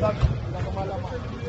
Exacto, la toma la mano.